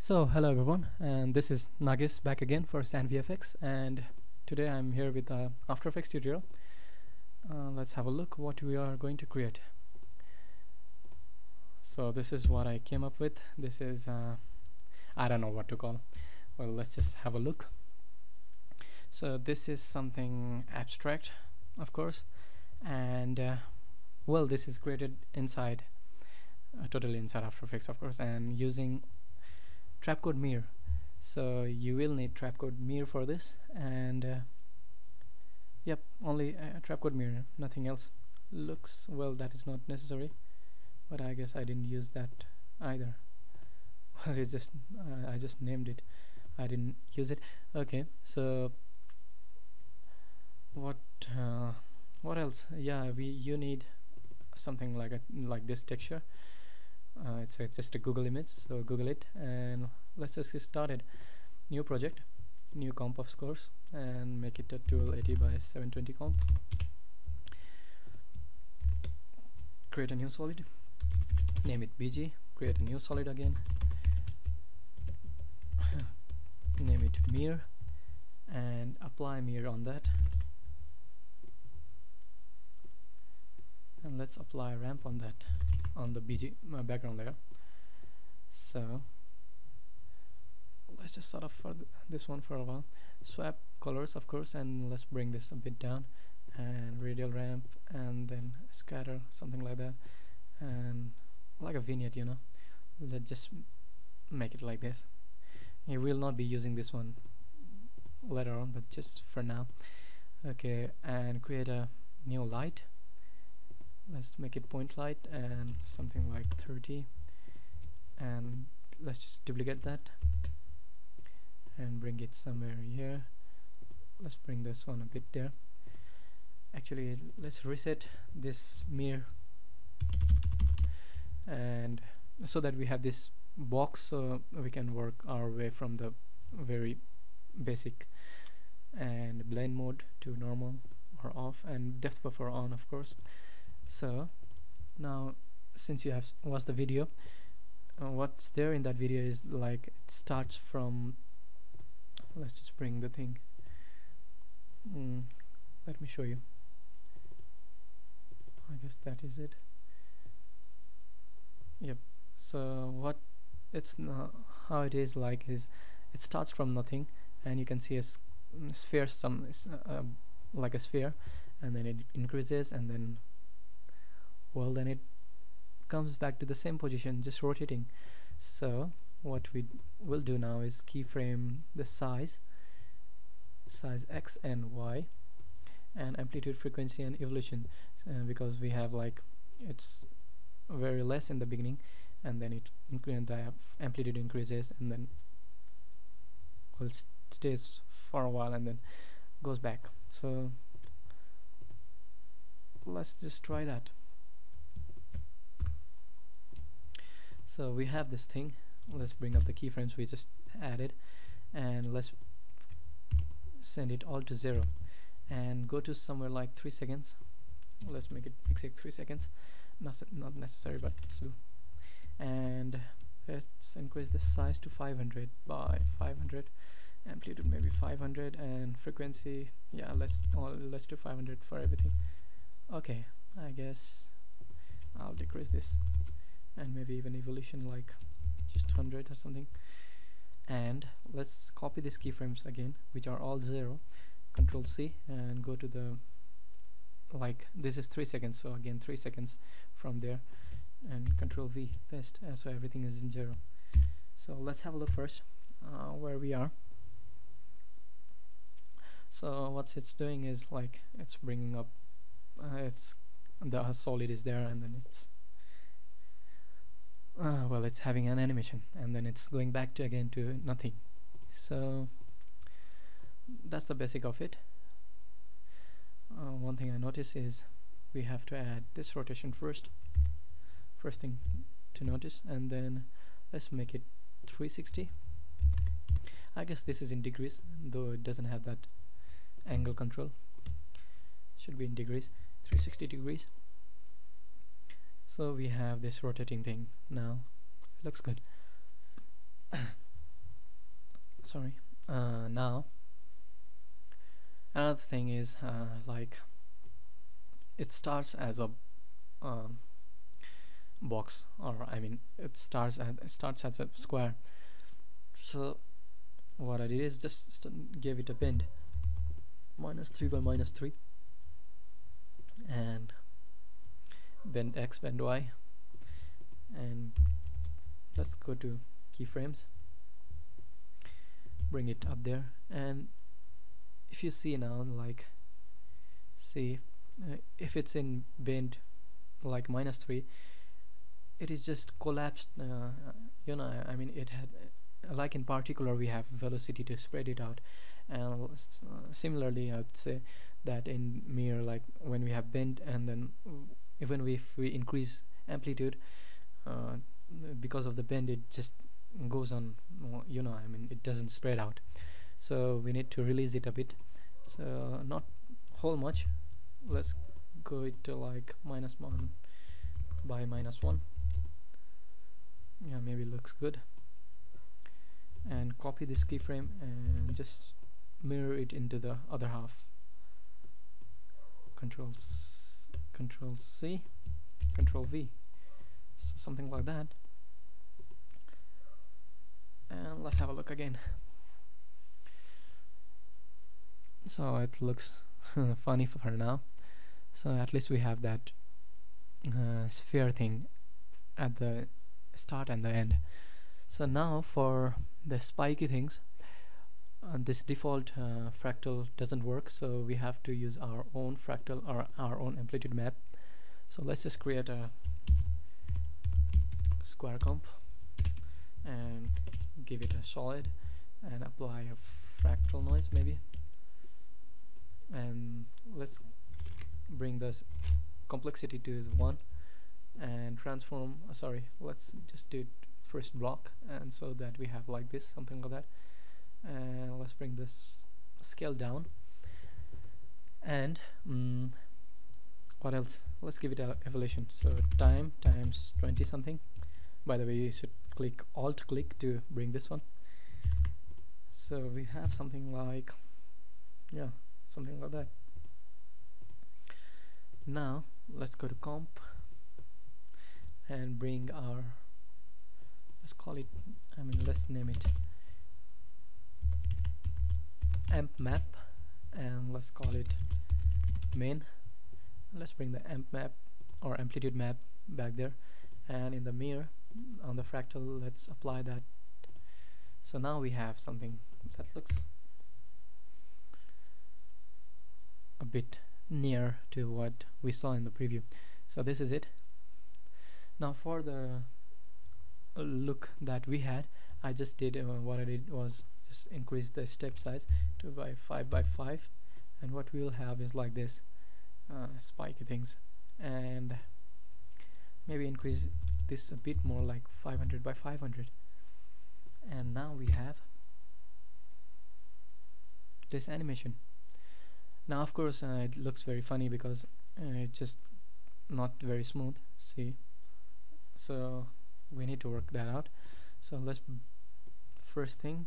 So hello everyone and this is Nagis back again for SanVFX and today I'm here with uh, After Effects tutorial. Uh, let's have a look what we are going to create. So this is what I came up with. This is uh, I don't know what to call. Well let's just have a look. So this is something abstract of course and uh, well this is created inside uh, totally inside After Effects of course and using Trapcode Mir. So you will need Trapcode Mir for this and uh, yep only uh, Trapcode Mir nothing else. Looks well that is not necessary but I guess I didn't use that either. Well it just uh, I just named it. I didn't use it. Okay so what uh, what else? Yeah we you need something like a like this texture uh, it's a, just a Google image so Google it and let's just get started. New project new comp of course and make it a 1280 by 720 comp. Create a new solid. Name it BG create a new solid again. Name it mirror and apply mirror on that. And let's apply ramp on that on the BG uh, background layer so let's just sort of for th this one for a while. Swap colors of course and let's bring this a bit down. And radial ramp and then scatter something like that. And like a vignette you know. Let's just make it like this. You will not be using this one later on but just for now. Okay and create a new light let's make it point light and something like 30 and let's just duplicate that and bring it somewhere here. Let's bring this one a bit there. Actually let's reset this mirror. And so that we have this box so we can work our way from the very basic and blend mode to normal or off and depth buffer on of course so now since you have watched the video uh, what's there in that video is like it starts from let's just bring the thing. Mm, let me show you. I guess that is it. Yep so what it's how it is like is it starts from nothing and you can see a sphere some uh, like a sphere and then it increases and then well then it comes back to the same position just rotating. So what we will do now is keyframe the size size x and y and amplitude frequency and evolution. Uh, because we have like it's very less in the beginning and then it the amplitude increases and then will st stays for a while and then goes back. So let's just try that so we have this thing. Let's bring up the keyframes we just added and let's send it all to zero. And go to somewhere like three seconds. Let's make it exact three seconds. Not, not necessary but still and let's increase the size to 500 by 500 amplitude maybe 500 and frequency yeah let's oh, let's do 500 for everything. Okay I guess I'll decrease this and maybe even evolution like just 100 or something. And let's copy these keyframes again which are all zero control C and go to the like this is 3 seconds so again 3 seconds from there and control V paste uh, so everything is in zero. So let's have a look first uh, where we are. So what it's doing is like it's bringing up uh, it's the solid is there and then it's uh, well it's having an animation and then it's going back to again to nothing. So that's the basic of it. Uh, one thing I notice is we have to add this rotation first first thing to notice and then let's make it 360 I guess this is in degrees though it doesn't have that angle control. Should be in degrees 360 degrees so we have this rotating thing now. It looks good. Sorry. Uh, now another thing is uh, like it starts as a um, box or I mean it starts at it starts as a square. So what I did is just gave it a bend. Minus 3 by minus 3 and bend x bend y. And let's go to keyframes. Bring it up there. And if you see now like see uh, if it's in bend like minus 3 it is just collapsed uh, you know I mean it had like in particular we have velocity to spread it out. And uh, similarly I'd say that in mirror like when we have bend and then even if we increase amplitude uh, because of the bend it just goes on you know I mean it doesn't spread out. So we need to release it a bit. So not whole much. Let's go it to like minus 1 by minus 1 yeah maybe looks good. And copy this keyframe and just mirror it into the other half. Control C, control C control V so something like that. And let's have a look again. So it looks funny for now. So at least we have that uh, sphere thing at the start and the end. So now for the spiky things this default uh, fractal doesn't work so we have to use our own fractal or our own amplitude map. So let's just create a square comp and give it a solid and apply a fractal noise maybe. And let's bring this complexity to 1 and transform uh, sorry let's just do first block and so that we have like this something like that bring this scale down. And mm, what else? Let's give it a evolution. So time times 20 something. By the way you should click alt click to bring this one. So we have something like yeah something like that. Now let's go to comp and bring our let's call it I mean let's name it amp map and let's call it main let's bring the amp map or amplitude map back there. And in the mirror on the fractal let's apply that. So now we have something that looks a bit near to what we saw in the preview. So this is it. Now for the look that we had I just did uh, what I did was just increase the step size to by 5 by 5 and what we'll have is like this uh, spiky things. And maybe increase this a bit more like 500 by 500 and now we have this animation. Now of course uh, it looks very funny because uh, it's just not very smooth see? So we need to work that out. So let's first thing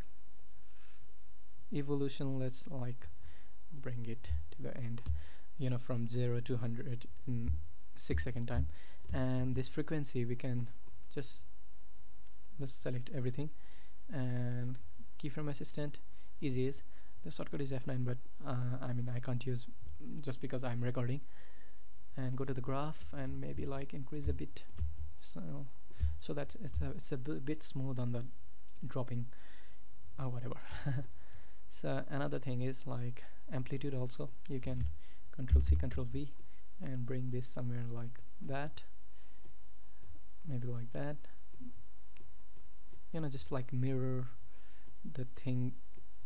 evolution let's like bring it to the end you know from 0 to 100 in 6 second time. And this frequency we can just let's select everything. And keyframe assistant Easy Ease. The shortcut is F9 but uh, I mean I can't use just because I'm recording. And go to the graph and maybe like increase a bit. So so that it's a, it's a bit smooth on the dropping or whatever so another thing is like amplitude also. You can control C control V and bring this somewhere like that. Maybe like that. You know just like mirror the thing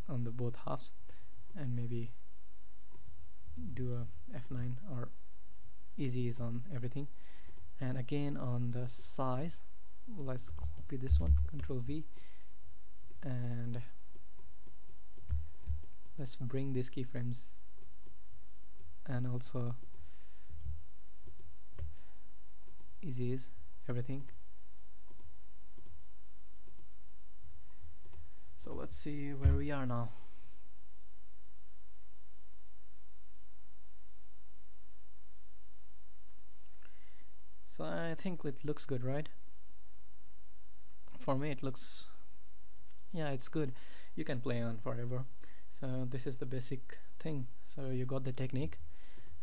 on the both halves and maybe do a F9 or Easy Ease on everything. And again on the size let's copy this one control V and let's bring these keyframes. And also Easy Ease everything. So let's see where we are now. So I think it looks good right? For me it looks yeah it's good. You can play on forever so this is the basic thing. So you got the technique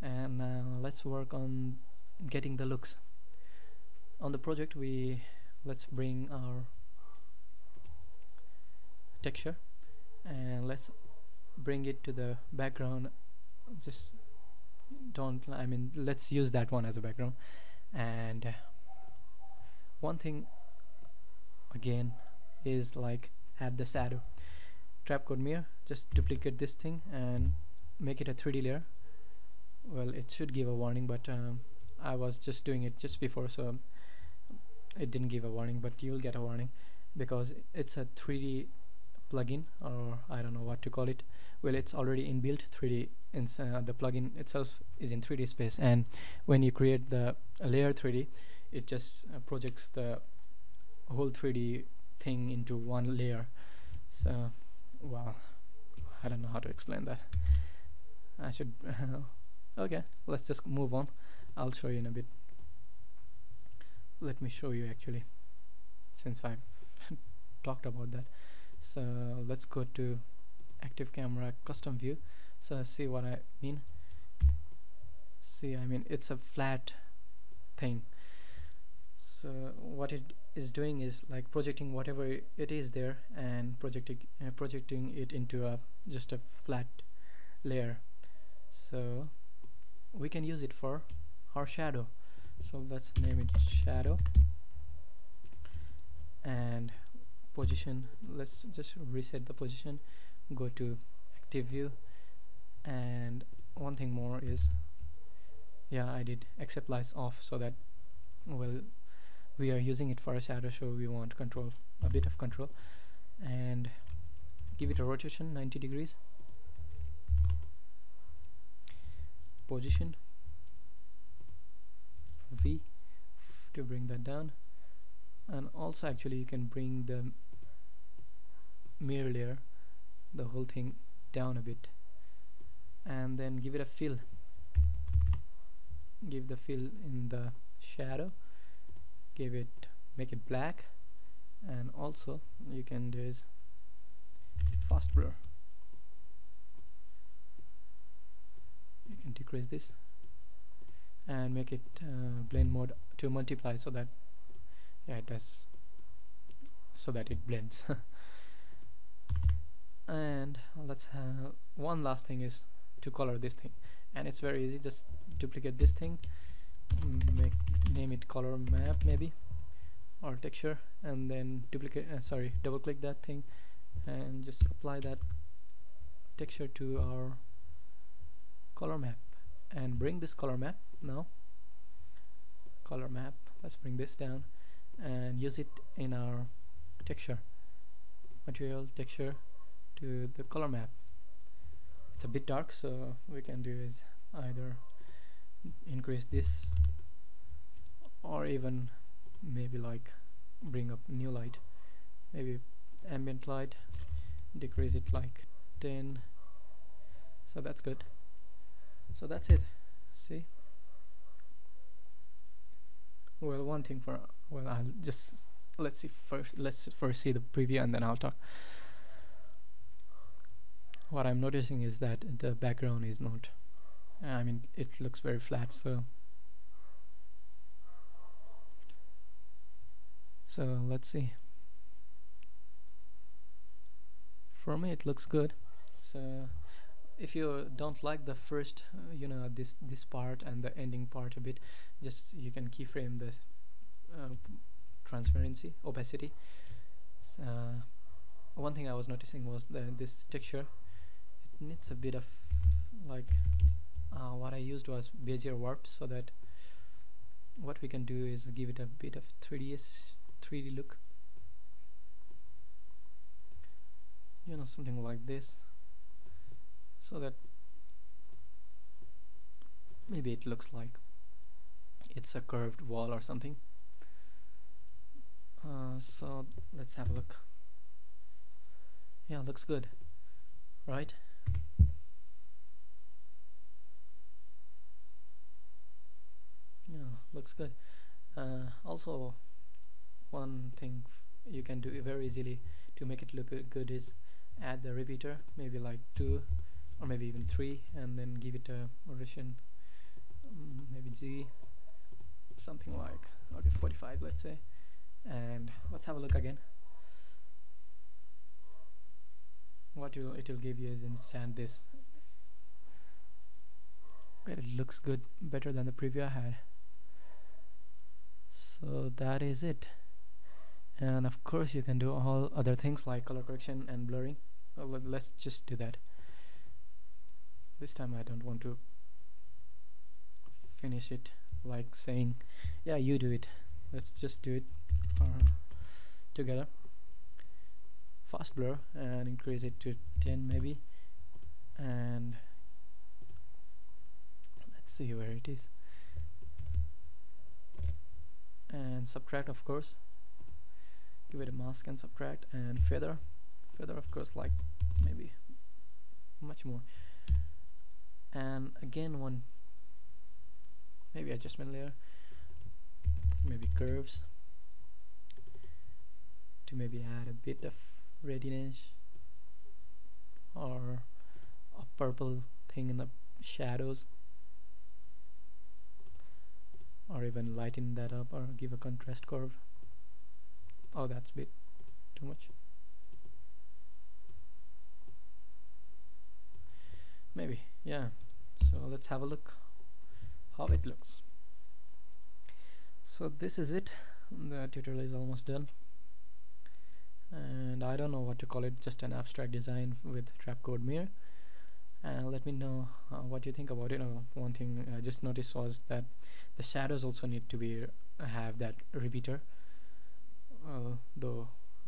and now let's work on getting the looks. On the project we let's bring our texture and let's bring it to the background. Just don't I mean let's use that one as a background. And uh, one thing again is like add the shadow Trapcode Mir just duplicate this thing and make it a 3d layer. Well it should give a warning but um, I was just doing it just before so it didn't give a warning but you'll get a warning because it's a 3d plugin or I don't know what to call it. Well it's already inbuilt 3d in uh, the plugin itself is in 3d space and when you create the layer 3d it just uh, projects the whole 3d thing into one layer. So well I don't know how to explain that. I should okay let's just move on. I'll show you in a bit. Let me show you actually since I've talked about that. So let's go to active camera custom view. So see what I mean? See I mean it's a flat thing. So what it is doing is like projecting whatever it is there and projecting uh, projecting it into a just a flat layer. So we can use it for our shadow. So let's name it shadow. And position let's just reset the position. Go to active view. And one thing more is yeah I did accept lights off so that well we are using it for a shadow so we want control a bit of control. And give it a rotation 90 degrees. Position. V to bring that down. And also actually you can bring the mirror layer the whole thing down a bit. And then give it a fill. Give the fill in the shadow give it make it black. And also you can do is fast blur. You can decrease this and make it uh, blend mode to multiply so that yeah it does so that it blends. And let's have one last thing is to color this thing. And it's very easy just duplicate this thing make name it color map maybe or texture and then duplicate uh, sorry double click that thing and just apply that texture to our color map. And bring this color map now. Color map let's bring this down and use it in our texture material texture to the color map. It's a bit dark so we can do is either increase this or even maybe like bring up new light. Maybe ambient light decrease it like 10 so that's good. So that's it. See? Well one thing for well I'll just let's see first let's first see the preview and then I'll talk. What I'm noticing is that the background is not I mean it looks very flat so. So let's see. For me it looks good. So if you don't like the first uh, you know this this part and the ending part a bit just you can keyframe the uh, transparency opacity. Uh, one thing I was noticing was that this texture. It needs a bit of like uh, what I used was Bezier warp so that what we can do is give it a bit of 3ds 3d look. You know something like this. So that maybe it looks like it's a curved wall or something. Uh, so let's have a look. Yeah looks good right yeah looks good. Uh, also one thing you can do very easily to make it look good is add the repeater maybe like two or maybe even three and then give it a Russian um, maybe Z something like okay 45 let's say. And let's have a look again. What will it will give you is instant this. It looks good better than the preview I had so that is it. And of course you can do all other things like color correction and blurring. Well, let's just do that. This time I don't want to finish it like saying yeah you do it. Let's just do it uh, together. Fast blur and increase it to 10 maybe. And let's see where it is and subtract of course. Give it a mask and subtract and feather. Feather of course like maybe much more. And again one maybe adjustment layer. Maybe curves. To maybe add a bit of readiness. Or a purple thing in the shadows or even lighten that up or give a contrast curve. Oh that's a bit too much. Maybe yeah. So let's have a look how it looks. So this is it. The tutorial is almost done. And I don't know what to call it just an abstract design with Trapcode Mir and let me know uh, what you think about it. Uh, one thing I just noticed was that the shadows also need to be uh, have that repeater. Uh, though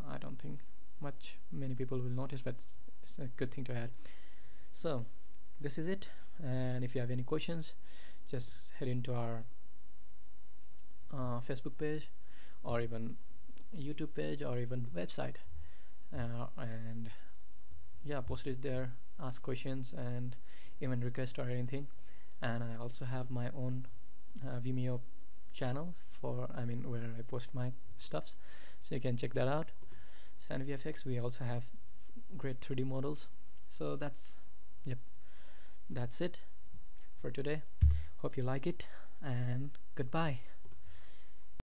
I don't think much many people will notice but it's, a good thing to add so this is it. And if you have any questions just head into our uh, Facebook page or even YouTube page or even website. Uh, and yeah post it there ask questions and even request or anything. And I also have my own uh, Vimeo channel for I mean where I post my stuffs. So you can check that out. SanVFX we also have great 3d models. So that's yep that's it for today. Hope you like it and goodbye